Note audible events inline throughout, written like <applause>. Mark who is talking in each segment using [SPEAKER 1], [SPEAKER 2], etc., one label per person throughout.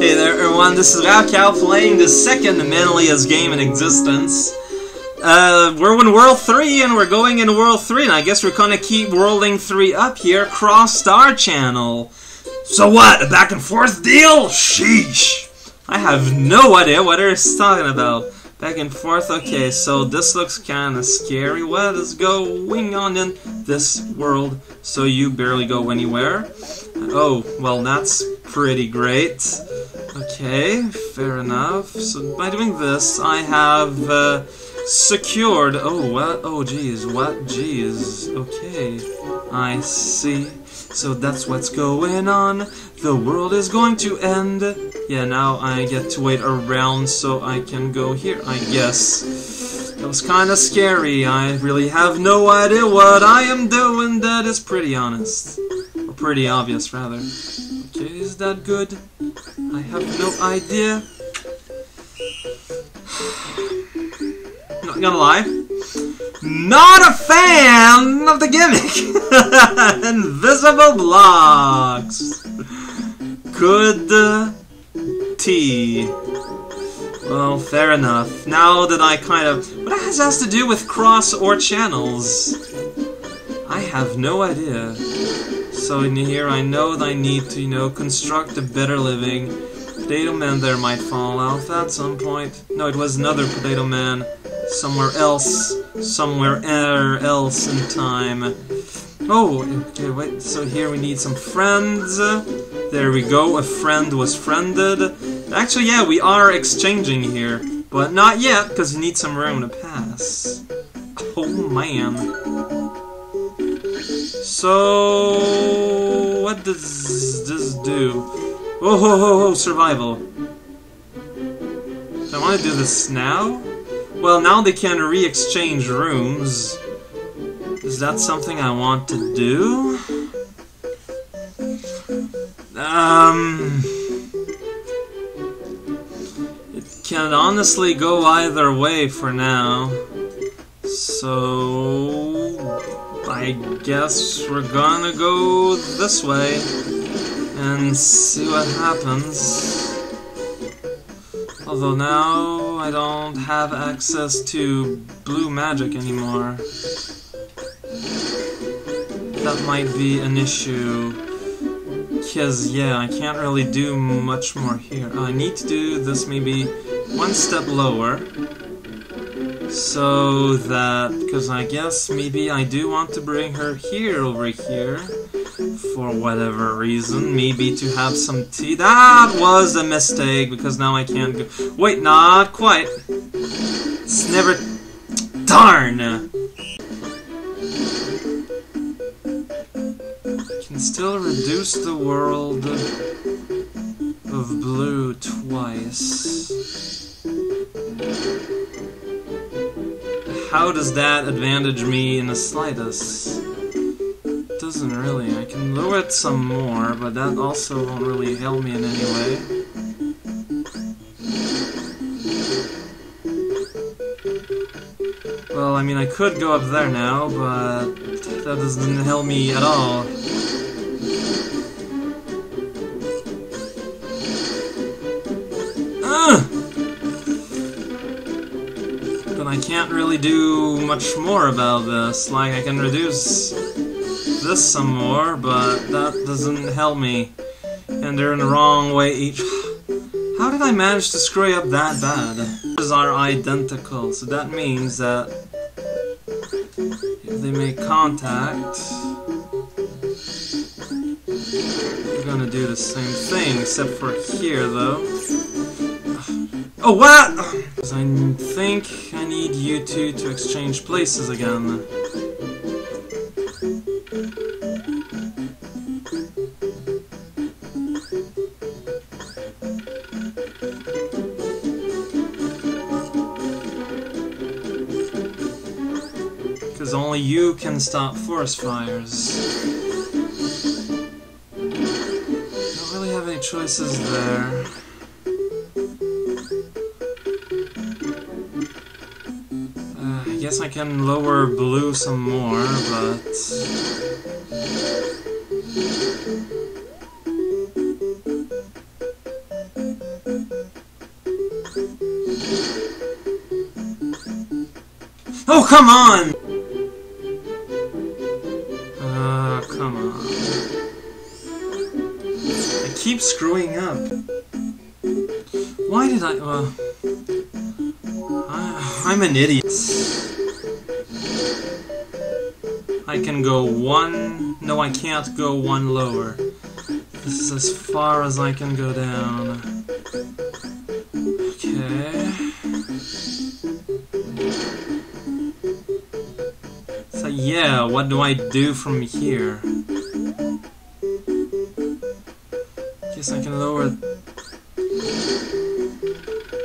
[SPEAKER 1] Hey there everyone, this is Raocow playing the second manliest game in existence. Uh, we're in World 3 and we're going in World 3 and I guess we're gonna keep Worlding 3 up here across Star Channel. So what, a back and forth deal? Sheesh! I have no idea what they're talking about. Back and forth, okay, so this looks kinda scary. What is going on in this world? So you barely go anywhere. Oh, well that's pretty great. Okay, fair enough. So by doing this, I have uh, secured. Oh, what? Oh, geez, what? Geez. Okay, I see. So that's what's going on. The world is going to end. Yeah, now I get to wait around so I can go here, I guess. That was kind of scary. I really have no idea what I am doing. That is pretty honest. Or pretty obvious, rather. That good? I have no idea. <sighs> Not gonna lie. Not a fan of the gimmick! <laughs> Invisible blocks! Good uh, tea. Well, fair enough. Now that I kind of... What has has to do with cross or channels? I have no idea. So in here I know that I need to, you know, construct a better living. Potato Man there might fall off at some point. No, it was another Potato Man somewhere else, somewhere er, else in time. Oh, okay, wait, so here we need some friends. There we go, a friend was friended. Actually, yeah, we are exchanging here, but not yet, because you need some room to pass. Oh, man. So, what does this do? Oh, ho, ho, ho, survival. I want to do this now? Well, now they can re-exchange rooms. Is that something I want to do? Um... It can honestly go either way for now. So... I guess we're gonna go this way and see what happens. Although now I don't have access to blue magic anymore. That might be an issue. Because, yeah, I can't really do much more here. I need to do this maybe one step lower. So that, because I guess maybe I do want to bring her here over here for whatever reason. Maybe to have some tea. That was a mistake because now I can't go. Wait, not quite. It's never. Darn! Can still reduce the world of blue twice. How does that advantage me in the slightest? Doesn't really. I can lower it some more, but that also won't really help me in any way. Well, I mean, I could go up there now, but that doesn't help me at all. Really do much more about this. Like, I can reduce this some more, but that doesn't help me. And they're in the wrong way each... <sighs> How did I manage to screw up that bad? These are identical, so that means that if they make contact, they're gonna do the same thing, except for here, though. <sighs> Oh, what? <sighs> I think need you two to exchange places again. Because only you can stop forest fires. Don't really have any choices there. guess I can lower blue some more, but... Oh, come on! Uh, come on. I keep screwing up. Why did I, uh... I I'm an idiot. I can go one... No, I can't go one lower. This is as far as I can go down. Okay. So yeah, what do I do from here? Guess I can lower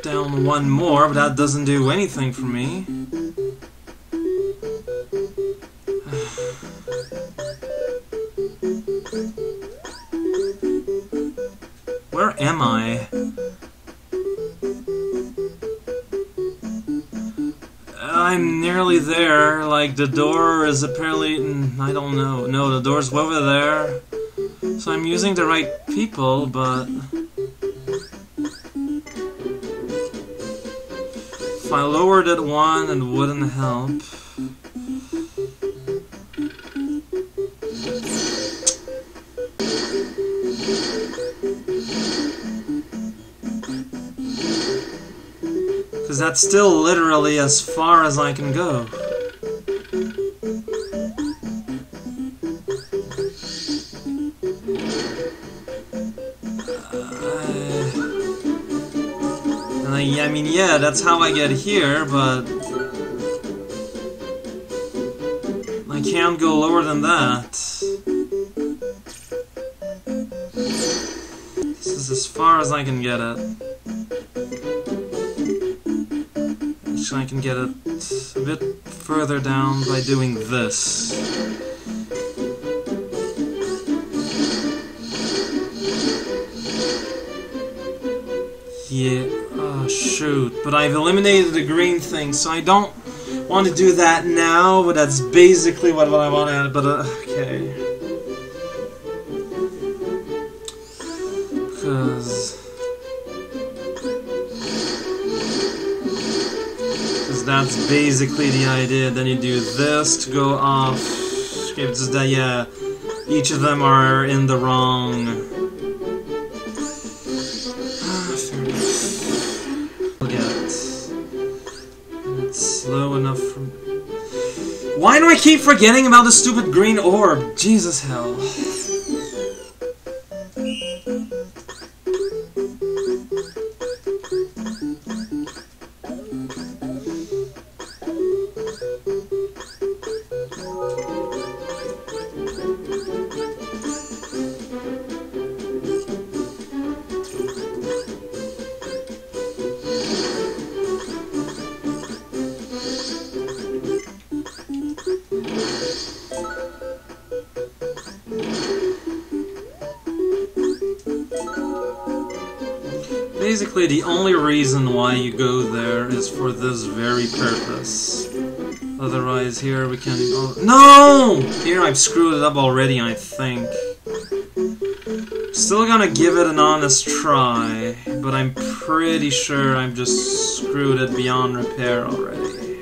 [SPEAKER 1] down one more, but that doesn't do anything for me. Am I? I'm nearly there. Like, the door is apparently... mm, I don't know. No, the door's over there. So I'm using the right people, but... If I lowered it one, it wouldn't help. Because that's still literally as far as I can go. Uh, I, I mean, yeah, that's how I get here, but... I can't go lower than that. This is as far as I can get it. Actually, I can get it a bit further down by doing this. Yeah, oh shoot. But I've eliminated the green thing, so I don't want to do that now, but that's basically what, what I wanted, but uh, okay. Because... that's basically the idea. Then you do this to go off. It's that, yeah, each of them are in the wrong. It. It's slow enough. Why do I keep forgetting about the stupid green orb? Jesus hell. Basically, the only reason why you go there is for this very purpose. Otherwise, here we can... Oh, no! Here I've screwed it up already, I think. Still gonna give it an honest try, but I'm pretty sure I've just screwed it beyond repair already.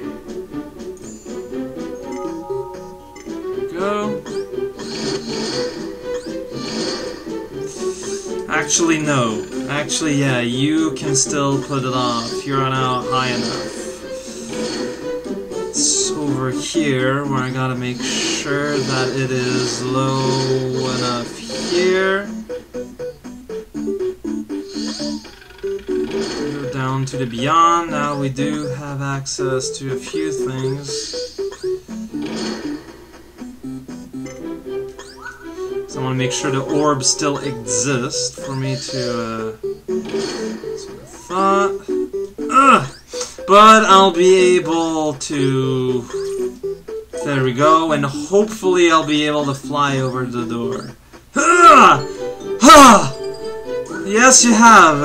[SPEAKER 1] Go. Actually, no. Actually, yeah, you can still put it off. You're not high enough. It's over here where I gotta make sure that it is low enough here. Go down to the beyond. Now we do have access to a few things. I want to make sure the orb still exists for me to, uh... Thought. Ugh! But I'll be able to... There we go, and hopefully I'll be able to fly over the door. <sighs> Ah! Ah! Yes, you have.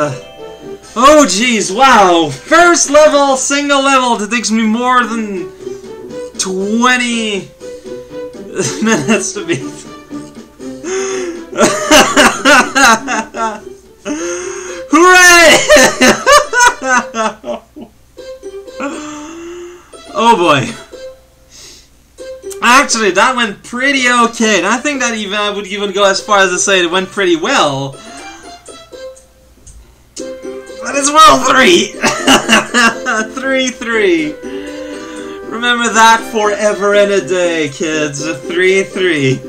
[SPEAKER 1] Oh, jeez, wow! First level, single level, that takes me more than 20 <laughs> minutes to beat. Oh boy. actually, that went pretty okay. And I think that even I would even go as far as to say it went pretty well. But it's World 3! 3 3. Remember that forever and a day, kids. 3 3.